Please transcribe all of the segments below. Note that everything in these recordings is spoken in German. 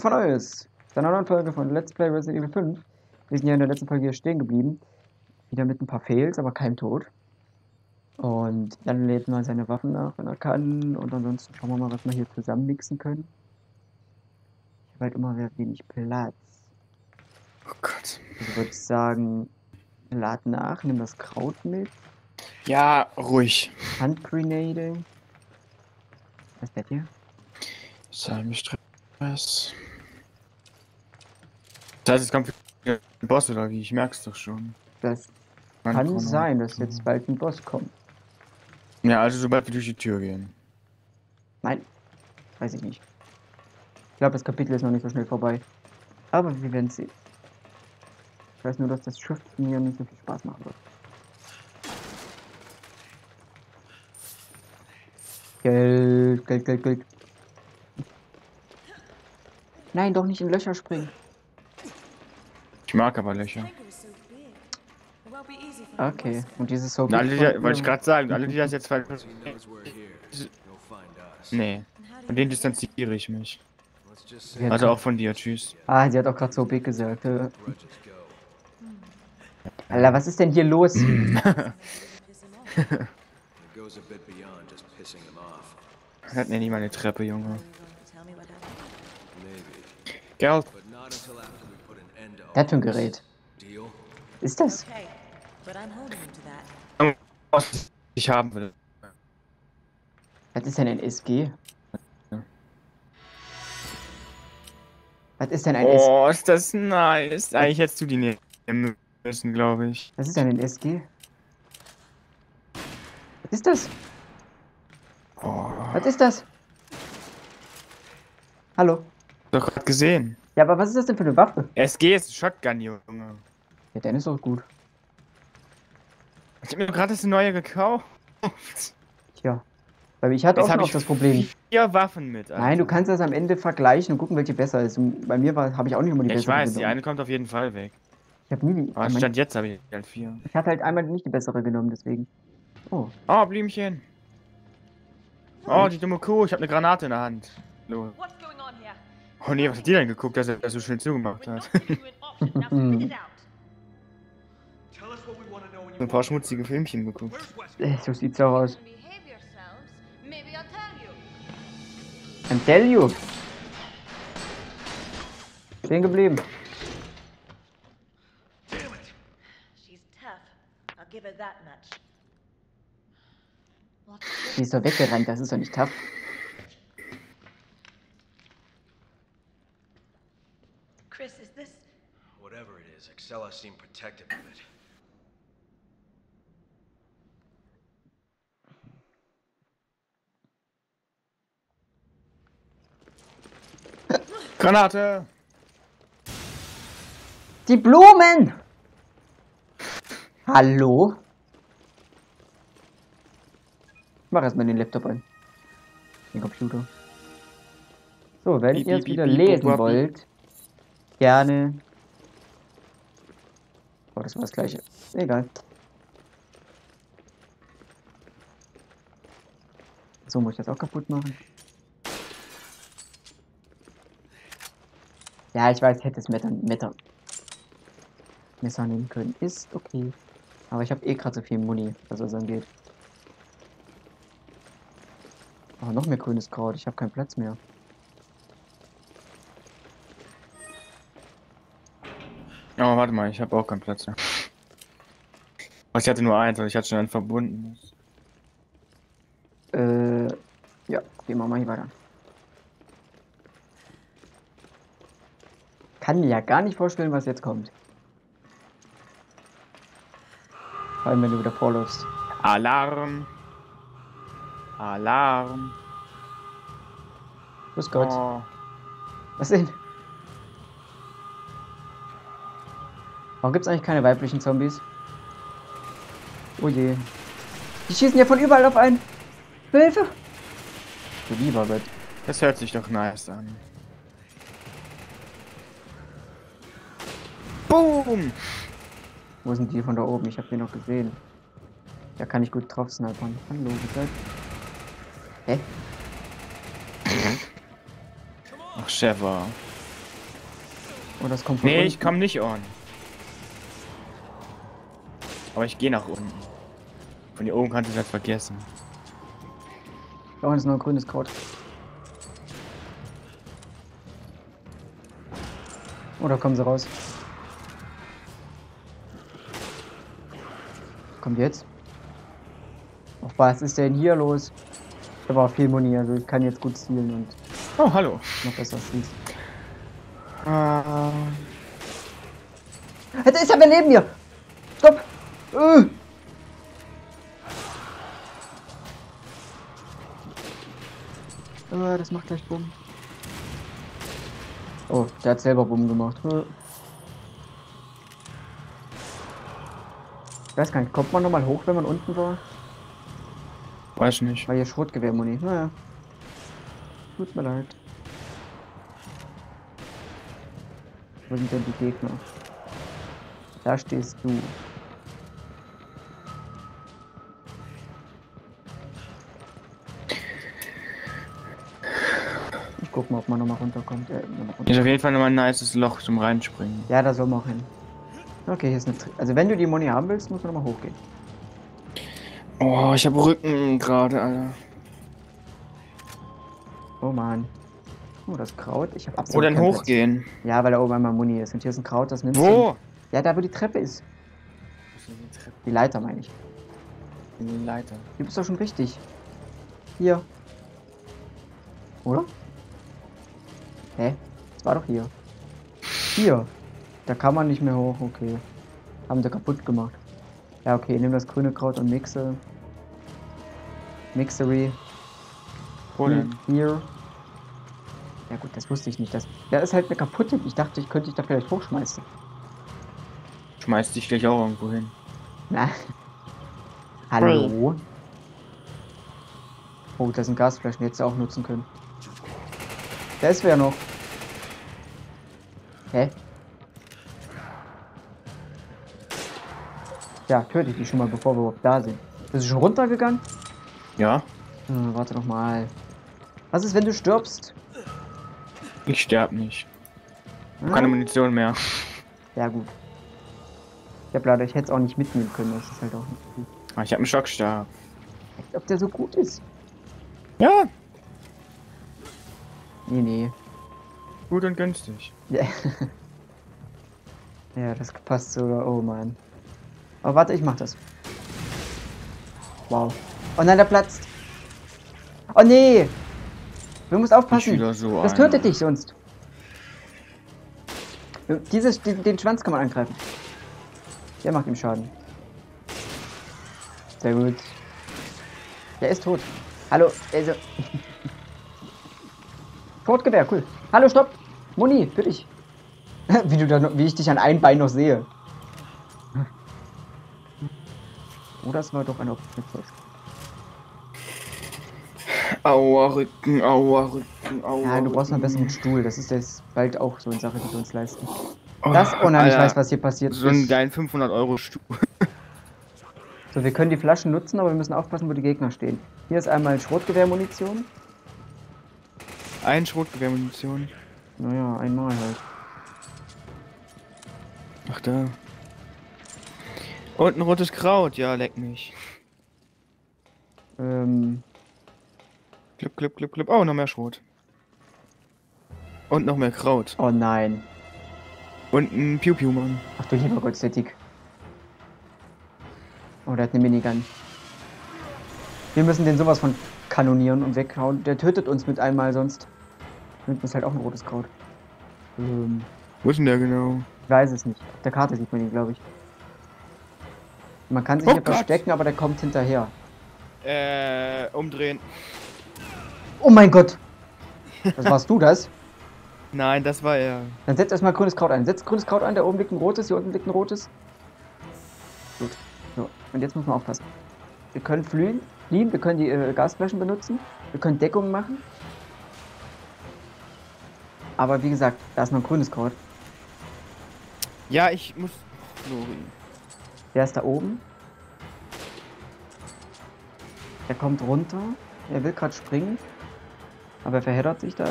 von Neues. Zu einer neuen Folge von Let's Play Resident Evil 5. Wir sind ja in der letzten Folge hier stehen geblieben. Wieder mit ein paar Fails, aber kein Tod. Und dann lädt man seine Waffen nach, wenn er kann. Und ansonsten schauen wir mal, was wir hier zusammen mixen können. Ich habe halt immer sehr wenig Platz. Oh Gott. Ich würde sagen, lad nach, nimm das Kraut mit. Ja, ruhig. Handgrenade. Was ist das hier? Salmistress. Das heißt, es kommt ein Boss oder wie? Ich merk's doch schon. Das Mein kann Chrono- sein, dass jetzt bald ein Boss kommt. Ja, also sobald wir durch die Tür gehen. Nein, weiß ich nicht. Ich glaube, das Kapitel ist noch nicht so schnell vorbei. Aber wir werden sehen. Ich weiß nur, dass das Schiff mir nicht so viel Spaß machen wird. Geld, Geld, Geld, Geld. Nein, doch nicht in Löcher springen. Ich mag aber Löcher. Okay, und dieses so. Alle, die, wollte ich gerade sagen, alle, die das jetzt. Nee. Von denen distanziere ich mich. Also auch von dir, tschüss. Ah, sie hat auch gerade so big gesagt. Äh. Alter, was ist denn hier los? Hat mir nie mal eine Treppe, Junge. Maybe. Geld. But not until after we put an end to all Was für ein this. Gerät? Deal? Ist das? Was ich haben will. Was ist denn ein SG? Was ist denn ein SG? Oh, ist das nice. Eigentlich hättest du die nehmen müssen, glaube ich. Was ist denn ein SG? Was ist das? Oh, Was ist das? Hallo? Doch gerade gesehen. Ja, aber was ist das denn für eine Waffe? SG ist ein Shotgun, Junge. Ja, dann ist doch gut. Ich hab mir gerade das neue gekauft. Tja. Weil ich hatte auch Jetzt auch ich das Problem. vier Waffen mit. Alter. Nein, du kannst das am Ende vergleichen und gucken, welche besser ist. Und bei mir habe ich auch nicht immer die Ja, ich bessere weiß, die genommen. eine kommt auf jeden Fall weg. Ich habe nie die. Ich, Stand jetzt habe ich halt vier. ich hatte halt einmal nicht die bessere genommen, deswegen. Oh. Oh, Blümchen. Oh, die dumme Kuh, ich habe eine Granate in der Hand. Los. Oh nee, was hat die denn geguckt, dass er das so schön zugemacht hat? ein paar schmutzige Filmchen geguckt. Äh, so sieht's auch aus. I'm tell you. Stehen geblieben. Die ist doch weggerannt, das ist doch nicht tough. Chris, is this? Whatever it is, Excella seemed protective of it. Granate! Die Blumen! Hallo? Ich mach erstmal den Laptop an. Den Computer. So, wenn ihr es wieder lesen wollt, gerne. Oh, das war das gleiche. Egal. So, muss ich das auch kaputt machen? Ja, ich weiß, hätte es Metter, Metter Messer nehmen können. Ist okay. Aber ich habe eh gerade so viel Muni, was das angeht. Aber noch mehr grünes Kraut. Ich habe keinen Platz mehr. Warte mal, ich habe auch keinen Platz mehr. Aber ich hatte nur eins, aber ich hatte schon einen verbunden. Äh, ja, gehen wir mal hier weiter. Kann mir ja gar nicht vorstellen, was jetzt kommt. Vor allem, wenn du wieder vorläufst. Alarm! Alarm! Grüß Gott. Oh. Was denn? Warum gibt's eigentlich keine weiblichen Zombies? Oh je. Die schießen ja von überall auf einen. Hilfe! Du lieber Gott. Das hört sich doch nice an. Boom! Wo sind die von da oben? Ich habe die noch gesehen. Da kann ich gut drauf snipern. Hallo, seid? Hä? Ach, Sheva. Oder es kommt von Nee, unten. ich komm nicht on. Aber ich gehe nach unten. Von hier oben kannst du das vergessen. Da unten ist noch ein grünes Kraut. Oder kommen sie raus? Kommt jetzt? Ach, was ist denn hier los? Ich habe auch viel Muni, also ich kann jetzt gut zielen und Oh, hallo. noch besser schießen. Ah. Da ist aber neben mir! Stopp! Äh. Ah, das macht gleich Bumm. Oh, der hat selber Bumm gemacht. Äh. Ich weiß gar nicht, kommt man nochmal hoch, wenn man unten war? Weiß nicht. Weil hier Schrotgewehrmuni. Naja. Tut mir leid. Wo sind denn die Gegner? Da stehst du. Ich guck mal, ob man nochmal runterkommt. Äh, noch runter. Ist auf jeden Fall nochmal ein nices Loch zum Reinspringen. Ja, da soll man auch hin. Okay, hier ist eine. Tri also, wenn du die Moni haben willst, musst du nochmal hochgehen. Oh, ich habe Rücken gerade, Alter. Oh man. Oh, das Kraut. Ich habe Wo absolut denn keinen Platz. hochgehen? Ja, weil da oben einmal Muni ist. Und hier ist ein Kraut, das nimmst du. Wo? Ja, da wo die Treppe ist. Die Leiter meine ich. Die Leiter. Du bist doch schon richtig. Hier. Oder? Hä? Das war doch hier. Hier. Da kann man nicht mehr hoch, okay. Haben sie kaputt gemacht. Ja, okay, nimm das grüne Kraut und mixe. Mixery. Wo denn? Hier. Ja gut, das wusste ich nicht. Das, der ist halt eine kaputte. Ich dachte, ich könnte dich da vielleicht hochschmeißen. Schmeiß dich gleich auch irgendwo hin. Na. Hallo? Oh, das sind Gasflaschen, die hättest du auch nutzen können. Da ist wer noch. Hä? Ja, töte ich die schon mal, bevor wir überhaupt da sind. Bist du schon runtergegangen? Ja? Hm, warte noch mal. Was ist, wenn du stirbst? Ich sterb nicht. Hm? Keine Munition mehr. Ja, gut. Ich hab leider, ich hätte es auch nicht mitnehmen können. Das ist halt auch nicht gut. Ah, Ich habe einen Schockstab. Ob der so gut ist? Ja, Nee, nee. gut und günstig. Ja. ja, das passt sogar. Oh Mann. Aber warte, ich mach das. Wow. Oh nein, der platzt. Oh nee. Du musst aufpassen. so Das tötet dich sonst. Dieses, den, den Schwanz kann man angreifen. Der macht ihm Schaden. Sehr gut. Der ist tot. Hallo, also. Totgewehr, cool. Hallo, stopp. Moni, für dich. wie, du da wie ich dich an ein Bein noch sehe. Oh, das war doch ein Opfer. Aua, Rücken, aua, Rücken, aua. Ja, du brauchst noch einen Rücken. besseren Stuhl. Das ist jetzt bald auch so eine Sache, die wir uns leisten. Oh, Das, oh nein, ich Alter, weiß, was hier passiert So einen ist. geilen 500 Euro Stuhl. So, wir können die Flaschen nutzen, aber wir müssen aufpassen, wo die Gegner stehen. Hier ist einmal Schrotgewehrmunition. Ein Schrotgewehrmunition. Naja, einmal halt. Ach da. Und ein rotes Kraut, ja, leck mich. Ähm, Klipp, klipp, klipp, klipp. Oh, noch mehr Schrot. Und noch mehr Kraut. oh nein. Und ein Piu-Piu-Mann. Ach du lieber Gott, Static. Oh, der hat eine Minigun. Wir müssen den sowas von kanonieren und weghauen. Der tötet uns mit einmal sonst. Nimmt uns halt auch ein rotes Kraut. Ähm, Wo ist denn der genau? ich weiß es nicht. Auf der Karte sieht man ihn, glaube ich. Man kann sich Oh hier Gott. verstecken, aber der kommt hinterher. Äh, umdrehen. Oh mein Gott! Was warst du das? Nein, das war er. Dann setz erstmal grünes Kraut ein. Setz grünes Kraut ein, da oben liegt ein rotes, hier unten liegt ein rotes. Gut. So, und jetzt muss man aufpassen. Wir können fliehen, fliehen wir können die äh, Gasflaschen benutzen, wir können Deckung machen. Aber wie gesagt, da ist noch ein grünes Kraut. Ja, ich muss. Flori. Der ist da oben. Der kommt runter. Er will gerade springen. Aber er verheddert sich da.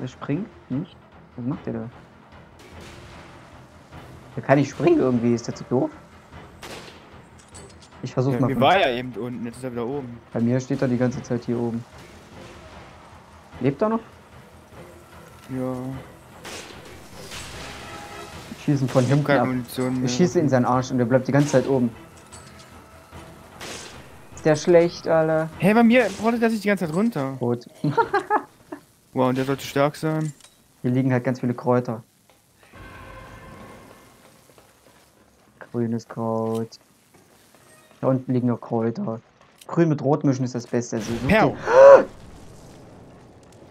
Der springt nicht. Was macht der da? Der kann nicht springen irgendwie, ist der zu doof? Ich versuch's Ja, mal. mir war ja eben unten, jetzt ist er wieder oben. Bei mir steht er die ganze Zeit hier oben. Lebt er noch? Ja. Schießen von Ich hinten ab. Munition. Ich schieße in seinen Arsch und der bleibt die ganze Zeit oben. Ist der schlecht, Alter? Hey, bei mir rollt er sich die ganze Zeit runter. Rot. Wow, und der sollte stark sein. Hier liegen halt ganz viele Kräuter. Grünes Kraut. Da unten liegen noch Kräuter. Grün mit Rot mischen ist das Beste. Also Perl.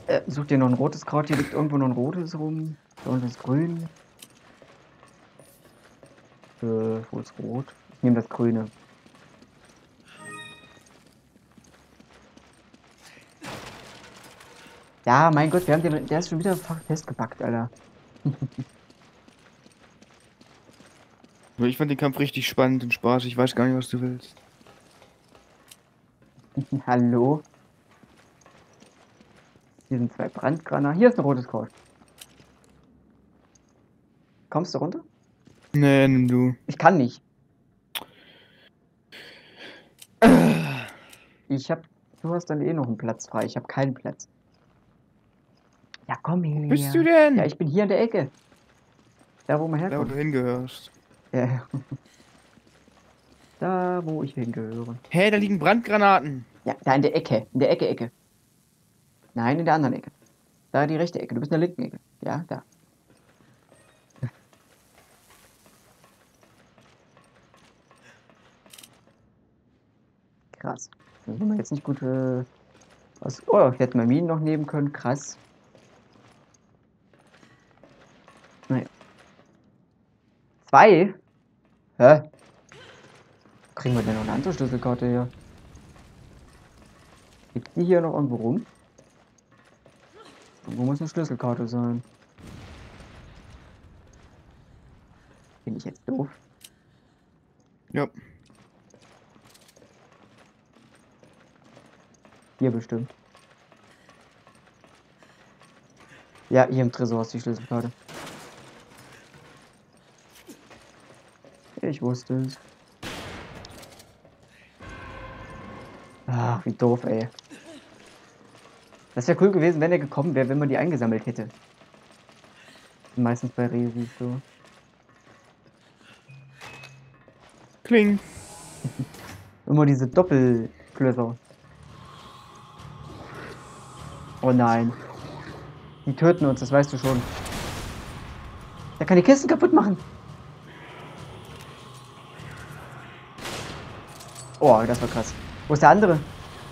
Äh, such dir noch ein rotes Kraut. Hier liegt irgendwo noch ein rotes rum. Da unten ist grün. Äh, wo ist rot? Ich nehme das grüne. Ja, mein Gott, wir haben den, der ist schon wieder festgepackt, Alter. Ich fand den Kampf richtig spannend und spaßig. Ich weiß gar nicht, was du willst. Hallo? Hier sind zwei Brandgranaten. Hier ist ein rotes Kraut. Kommst du runter? Nee, nimm du. Ich kann nicht. Ich hab. Du hast dann eh noch einen Platz frei. Ich habe keinen Platz. Ja, komm her. Wo bist du denn? Ja, ich bin hier in der Ecke. Da, wo man da, wo herkommt. du hingehörst. Ja. Da, wo ich hingehöre. Hey, da liegen Brandgranaten. Ja, da in der Ecke. In der Ecke, Ecke. Nein, in der anderen Ecke. Da die rechte Ecke. Du bist in der linken Ecke. Ja, da. Krass. Haben wir jetzt nicht gut. Äh, aus oh, ich hätte mal Minen noch nehmen können. Krass. Naja. Zwei? Hä? Kriegen wir denn noch eine andere Schlüsselkarte hier? Liegt die hier noch irgendwo rum? Wo muss eine Schlüsselkarte sein? Bin ich jetzt doof? Ja. Hier bestimmt. Ja, hier im Tresor ist die Schlüsselkarte. Ich wusste es. Ach, wie doof, ey. Das wäre cool gewesen, wenn er gekommen wäre, wenn man die eingesammelt hätte. Meistens bei Resi so. Kling. Immer diese Doppelklösser. Oh nein. Die töten uns, das weißt du schon. Der kann die Kisten kaputt machen. Oh, das war krass. Wo ist der andere?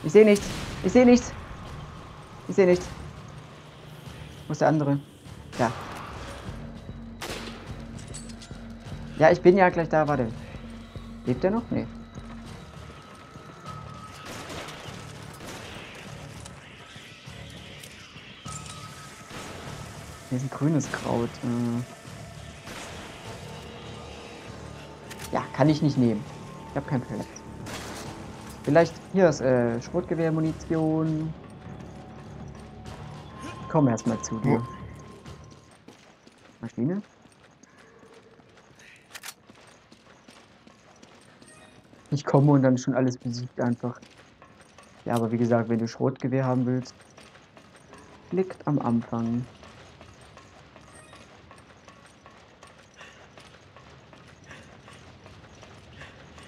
Ich sehe nichts. Ich sehe nichts. Ich sehe nichts. Wo ist der andere? Ja. Ja, ich bin ja gleich da, warte. Lebt er noch? Nee. Hier ist ein grünes Kraut. Äh. Ja, kann ich nicht nehmen. Ich habe keinen Platz. Vielleicht hier ist äh, Schrotgewehrmunition. Komm erstmal zu dir. Maschine? Ich komme und dann schon alles besiegt einfach. Ja, aber wie gesagt, wenn du Schrotgewehr haben willst, liegt am Anfang.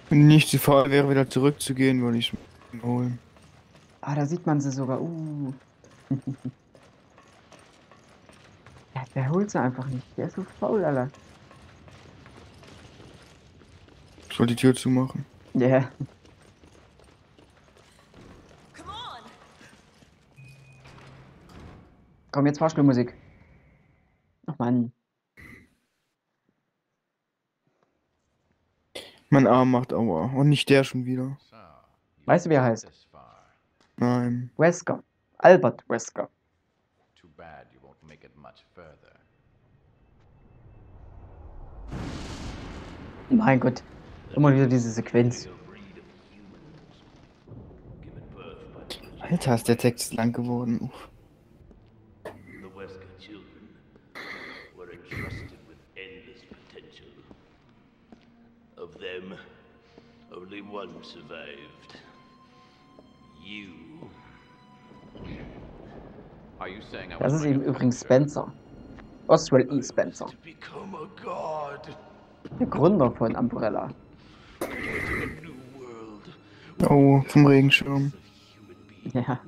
Nicht zu faul wäre, wieder zurückzugehen, würde ich holen. Ah, da sieht man sie sogar. Uh. der holt sie einfach nicht. Der ist so faul, Alter. Soll die Tür zumachen. Ja. Yeah. Komm, jetzt Fahrstuhlmusik. Ach Mann. Mein Arm macht Aua. Und nicht der schon wieder. Weißt du, wie er heißt? Nein. Wesker. Albert Wesker. Too bad you won't make it much further. Mein Gott. Immer wieder diese Sequenz. Alter, ist der Text lang geworden. Uff. The Wesker children were entrusted with endless potential. Of them, only one survived. You. Are you saying I Das was ist übrigens? Spencer. Oswald E. Spencer. To become a god. Der Gründer von Umbrella. Oh, vom Regenschirm. Ja.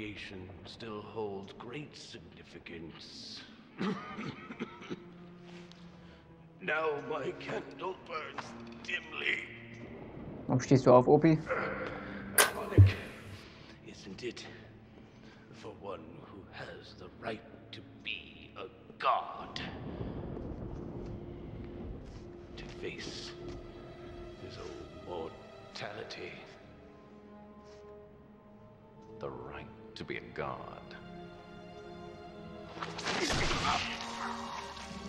Creation still holds great significance. Now my candle burns dimly. Warum stehst du auf, Opi? Ironic, isn't it? For one who has the right to be a god. To face his own mortality. The right to be a god.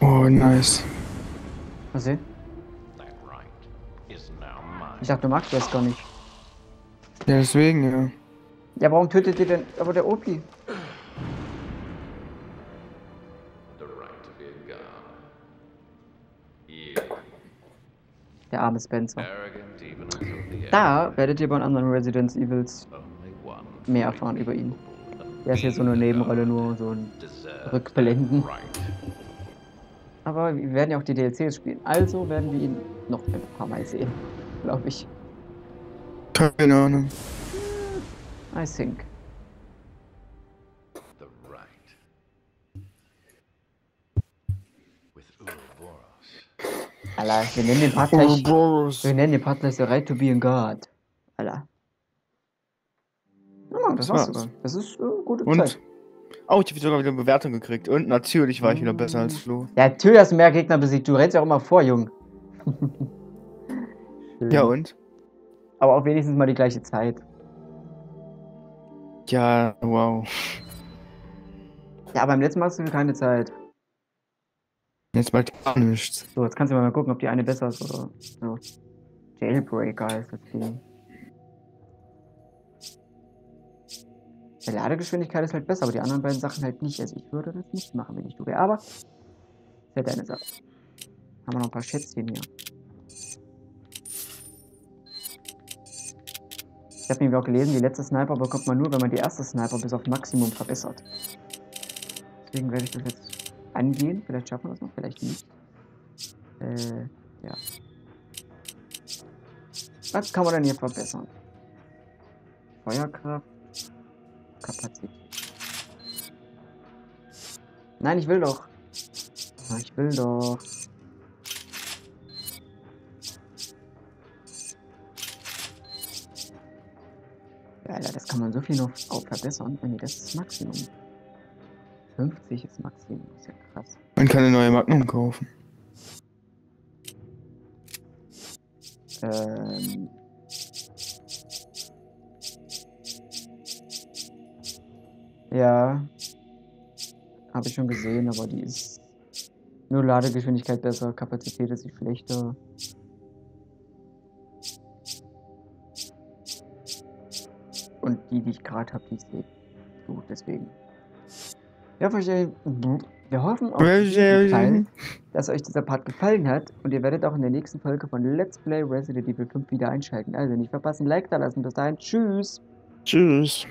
Oh, nice. Was sehen? Ich dachte, du magst das gar nicht. Ja, deswegen, ja. Ja, warum tötet ihr denn aber der Opi? Der arme Spencer. Da werdet ihr bei den anderen Resident Evils mehr erfahren über ihn. Der ist hier so eine Nebenrolle, nur so ein Rückblenden. Aber wir werden ja auch die DLCs spielen. Also werden wir ihn noch ein paar Mal sehen. Glaube ich. Keine Ahnung. I think. The right. With Uroboros. Alter, wir nennen den Part gleich. Boros. Wir nennen den Part gleich The Right to be a God. Alter. Ja, das Das war's. Das ist äh, gute Und? Zeit. Oh, ich habe sogar wieder eine Bewertung gekriegt. Und natürlich war ich wieder besser als Flo. Ja, natürlich hast du mehr Gegner besiegt. Du rennst ja auch immer vor, Jung. Ja, und? Aber auch wenigstens mal die gleiche Zeit. Ja, wow. Ja, beim letzten Mal hast du keine Zeit. Jetzt bald gar nichts. So, jetzt kannst du mal gucken, ob die eine besser ist oder so. Jailbreaker heißt das Ding. Die Ladegeschwindigkeit ist halt besser, aber die anderen beiden Sachen halt nicht. Also ich würde das nicht machen, wenn ich du wäre. Aber ist ja deine Sache. Haben wir noch ein paar Schätzchen hier. Ich habe nämlich auch gelesen, die letzte Sniper bekommt man nur, wenn man die erste Sniper bis auf Maximum verbessert. Deswegen werde ich das jetzt angehen. Vielleicht schaffen wir das noch, vielleicht nicht. Äh, ja. Was kann man denn hier verbessern? Feuerkraft. Kapazität. Nein, ich will doch. Ah, Ich will doch. Ja, Alter, das kann man so viel noch verbessern. Nee, das ist Maximum. 50 ist Maximum. Ist ja krass. Man kann eine neue Magnum kaufen. Ähm. Ja. Habe ich schon gesehen, aber die ist nur Ladegeschwindigkeit besser, Kapazität ist sie schlechter. Und die, die ich gerade habe, die ist eh gut, deswegen. Ja, verstehe. Wir hoffen auf Fall, dass euch dieser Part gefallen hat und ihr werdet auch in der nächsten Folge von Let's Play Resident Evil 5 wieder einschalten. Also nicht verpassen, Like da lassen. Bis dahin, tschüss. Tschüss.